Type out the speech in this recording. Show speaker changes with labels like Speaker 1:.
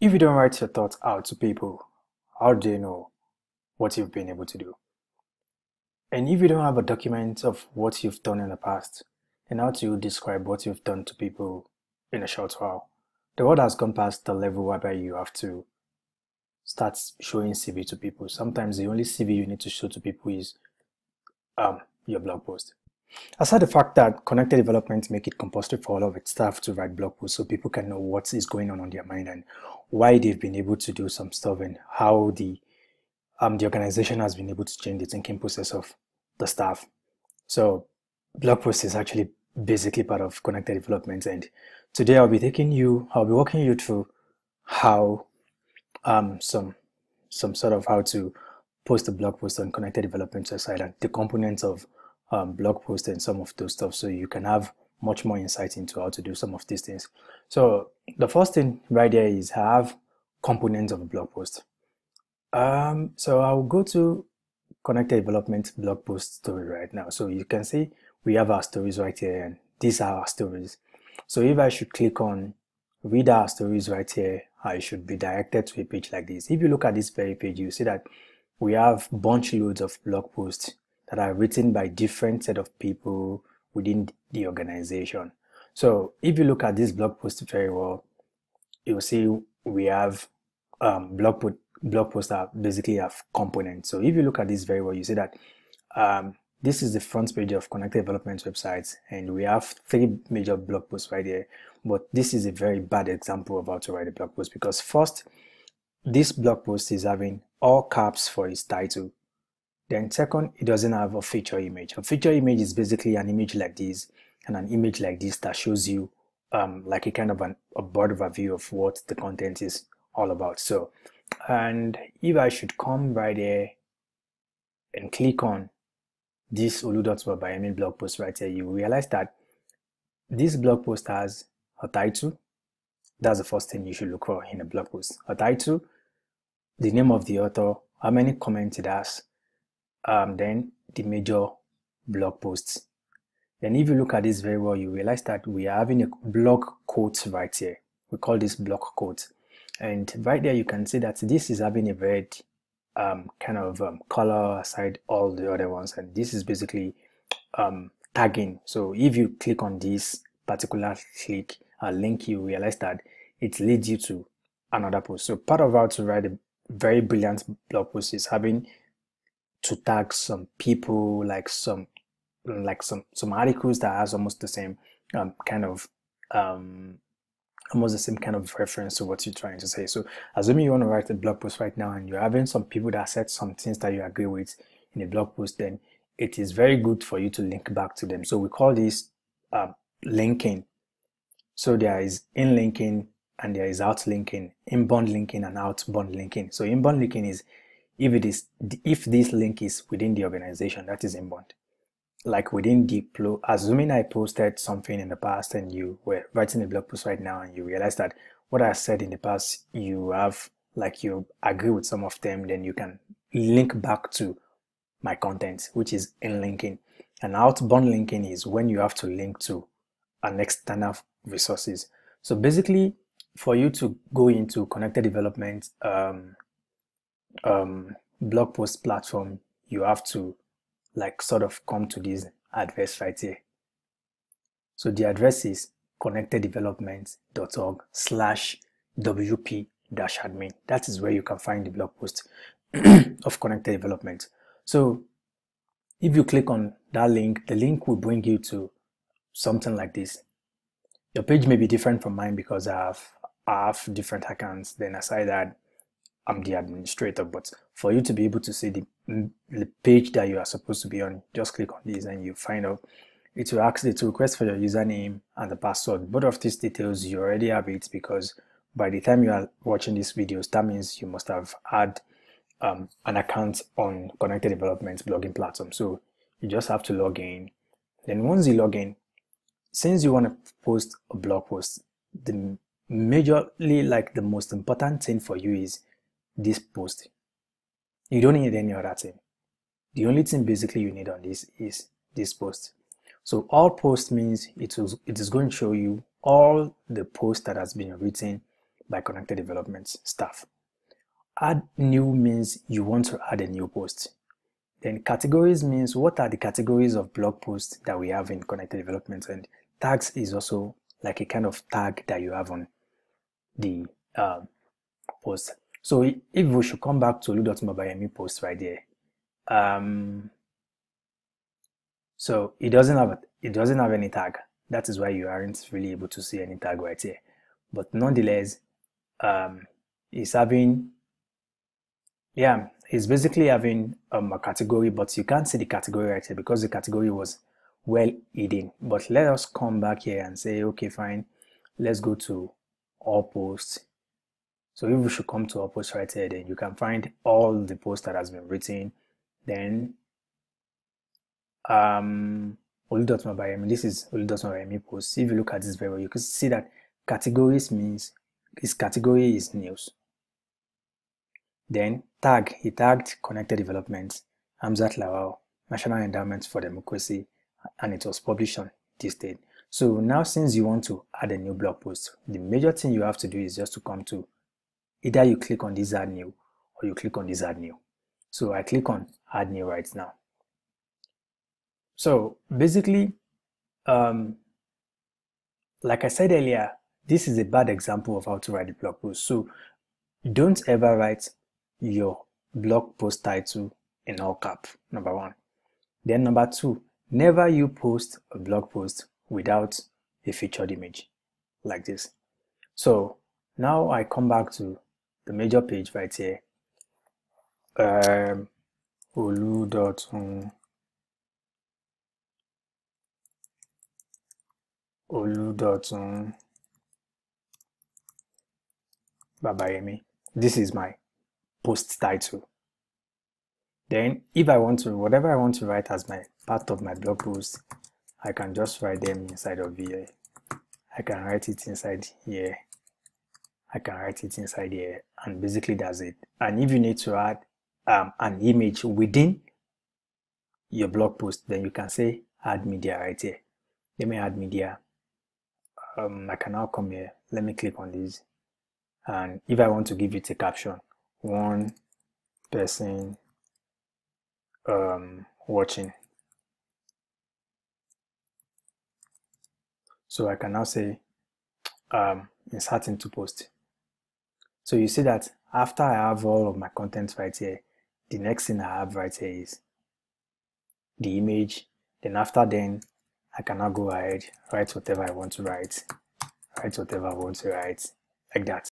Speaker 1: If you don't write your thoughts out to people, how do they know what you've been able to do? And if you don't have a document of what you've done in the past, then how do you describe what you've done to people in a short while? The world has gone past the level whereby you have to start showing CV to people. Sometimes the only CV you need to show to people is um, your blog post. Aside the fact that connected development make it compulsory for all of its staff to write blog posts so people can know what is going on on their mind and why they've been able to do some stuff and how the um, the organization has been able to change the thinking process of the staff. So blog post is actually basically part of connected development and today I'll be taking you, I'll be walking you through how um, some some sort of how to post a blog post on connected development website and the components of um, blog post and some of those stuff so you can have much more insight into how to do some of these things. So the first thing right there is have components of a blog post. Um, so I'll go to connected development blog post story right now. So you can see we have our stories right here and these are our stories. So if I should click on read our stories right here, I should be directed to a page like this. If you look at this very page, you see that we have bunch loads of blog posts that are written by different set of people within the organization. So if you look at this blog post very well, you'll see we have um, blog, put, blog posts that basically have components. So if you look at this very well, you see that um, this is the front page of Connected Development websites, and we have three major blog posts right here. But this is a very bad example of how to write a blog post because first, this blog post is having all caps for its title. Then second, it doesn't have a feature image. A feature image is basically an image like this and an image like this that shows you um, like a kind of an, a broad overview of what the content is all about. So, and if I should come right here and click on this Olu.web by Emil blog post right here, you realize that this blog post has a title. That's the first thing you should look for in a blog post. A title, the name of the author, how many comments it has, um, then the major blog posts. Then if you look at this very well, you realize that we are having a blog quote right here. We call this blog quote. And right there, you can see that this is having a red um, kind of um, color aside all the other ones. And this is basically um, tagging. So if you click on this particular click uh, link, you realize that it leads you to another post. So part of how to write a very brilliant blog post is having to tag some people like some like some some articles that has almost the same um, kind of um, almost the same kind of reference to what you're trying to say. So assuming you want to write a blog post right now and you're having some people that said some things that you agree with in a blog post, then it is very good for you to link back to them. So we call this um, linking. So there is in linking and there is out linking, inbound linking and outbound linking. So inbound linking is if it is if this link is within the organization that is inbound like within Diplo, assuming I posted something in the past and you were writing a blog post right now and you realize that what I said in the past, you have like you agree with some of them, then you can link back to my content, which is in linking. And outbound linking is when you have to link to an external resources. So basically, for you to go into connected development um, um, blog post platform, you have to like sort of come to this address right here. So the address is connecteddevelopment.org slash WP dash admin. That is where you can find the blog post of connected development. So if you click on that link, the link will bring you to something like this. Your page may be different from mine because I have, I have different accounts. Then aside that, I'm the administrator, but for you to be able to see the, the page that you are supposed to be on, just click on this and you find out. It will ask you to request for your username and the password. Both of these details, you already have it because by the time you are watching these videos, that means you must have had um, an account on Connected Development blogging platform. So you just have to log in. Then once you log in, since you want to post a blog post, the majorly like the most important thing for you is this post. You don't need any other thing. The only thing basically you need on this is this post. So all post means it is, it is going to show you all the post that has been written by connected development staff. Add new means you want to add a new post. Then categories means what are the categories of blog posts that we have in connected development and tags is also like a kind of tag that you have on the uh, post. So if we should come back to olu.mabayemi post right there, um, so it doesn't have it doesn't have any tag. That is why you aren't really able to see any tag right here. But nonetheless, um, it's having yeah, it's basically having um, a category, but you can't see the category right here because the category was well hidden. But let us come back here and say, okay, fine, let's go to all posts. So if you should come to our post right here, then you can find all the posts that has been written. Then um olu.mabayemi, this is olu.mabayemi post. If you look at this very well, you can see that categories means this category is news. Then tag, he tagged connected development, Hamzat Lawal, National Endowment for Democracy, and it was published on this date. So now since you want to add a new blog post, the major thing you have to do is just to come to either you click on this add new or you click on this add new. So I click on add new right now. So basically, um, like I said earlier, this is a bad example of how to write a blog post. So don't ever write your blog post title in all cap, number one. Then number two, never you post a blog post without a featured image like this. So now I come back to the major page right here. Um, olu.un olu.un Babayemi. This is my post title. Then if I want to, whatever I want to write as my part of my blog post, I can just write them inside of here. I can write it inside here. I can write it inside here and basically that's it. And if you need to add um, an image within your blog post, then you can say add media right here. Let me add media. Um, I can now come here. Let me click on this. And if I want to give it a caption, one person um, watching. So I can now say um, insert into post. So you see that after I have all of my content right here, the next thing I have right here is the image. Then after then, I can now go ahead, write whatever I want to write, write whatever I want to write, like that.